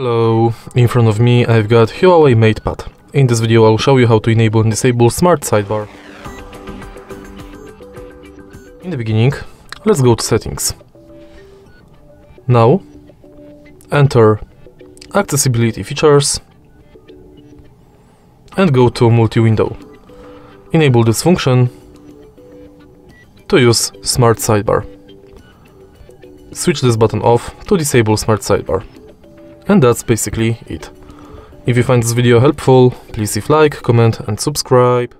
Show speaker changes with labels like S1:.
S1: Hello, in front of me I've got Huawei MatePad. In this video I'll show you how to enable and disable Smart Sidebar. In the beginning, let's go to settings. Now, enter Accessibility Features and go to Multi-Window. Enable this function to use Smart Sidebar. Switch this button off to disable Smart Sidebar. And that's basically it. If you find this video helpful, please leave like, comment and subscribe.